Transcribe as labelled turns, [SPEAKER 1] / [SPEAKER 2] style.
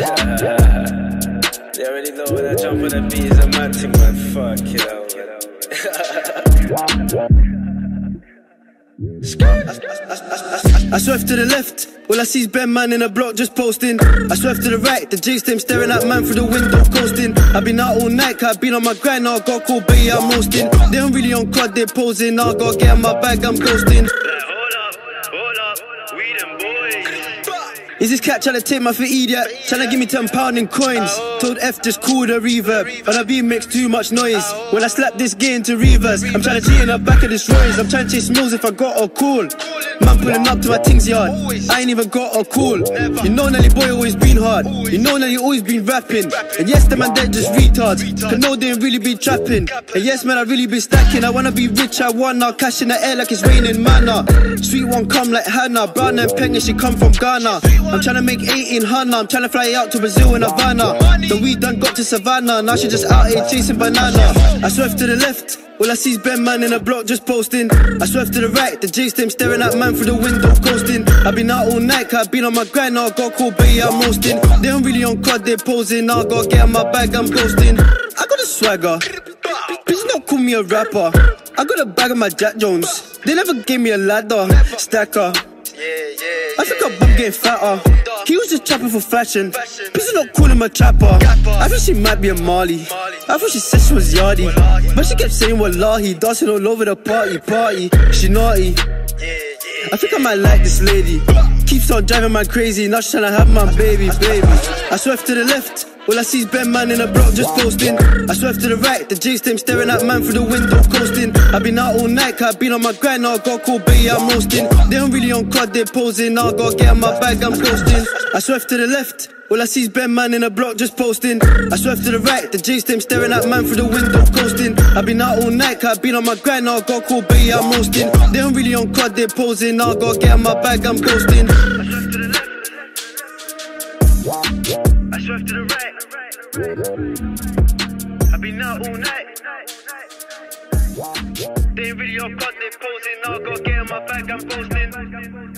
[SPEAKER 1] they already know when I jump on the beat, a mad thing, man. Fuck it out, man.
[SPEAKER 2] I swerve to the left, all I see is Ben man in a block just posting. I swerve to the right, the J stem staring at man through the window coasting. I've been out all night, I've been on my grind, now I got call baby, I'm roasting. They don't really on crud, they're posing, now I gotta get my bag, I'm ghosting. Is this cat trying to take my for idiot? Trying to give me 10 pound in coins. Told F just cool the reverb. And I be makes too much noise. When I slap this gear into reverse, I'm trying to cheat in the back of this Royce. I'm trying to chase mills if I got a call. Man pulling up to my things yard. I ain't even got a call. You know Nelly boy always been hard. You know Nelly always been rapping. And yes, the man dead just retards. Cause no, they ain't really been trapping. And yes, man, I really been stacking. I wanna be rich, I wanna cash in the air like it's raining manna. Sweet one come like Hannah. Brown and Penga, she come from Ghana. I'm trying to make 18 Hannah. I'm trying to fly out to Brazil in Havana. The weed done got to Savannah. Now she just out here chasing banana. I swerve to the left. All I see is Ben man in a block just posting. I swerve to the right, the J stem staring at man through the window coasting. I've been out all night, I've been on my grind, now I got call baby, I'm roasting. They don't really on crud, they posing. Now I gotta get in my bag, I'm ghosting. I got a swagger. Bitch, don't call me a rapper. I got a bag of my Jack Jones. They never gave me a ladder, stacker. I think I'm getting fatter. He was just trapping for fashion. Please not call him a trapper. I think she might be a Molly. I thought she said she was yardy. But she kept saying Wallahi. Dancing all over the party, party. She naughty. I think I might like this lady. Keeps on driving my crazy. Now she's trying to have my baby, baby. I swerve to the left. All I see is Ben man in a block just posting. I swerve to the right, the J stem staring at man through the window coasting. I've been out all night, I've been on my grind, now I got call baby, I'm roasting. They don't really on crud, they're posing, now I gotta get my bag, I'm ghosting. I swerve to the left. All I see is Ben man in a block just posting. I swerve to the right, the J stem staring at man through the window coasting. I've been out all night, I've been on my grind, now I got call baby, I'm roasting. They don't really on crud, they're posing, now I gotta get my bag, I'm ghosting.
[SPEAKER 1] I swerve to the right. I've been out all night. They ain't really cut, they posing. I gotta get in my bag, I'm posting.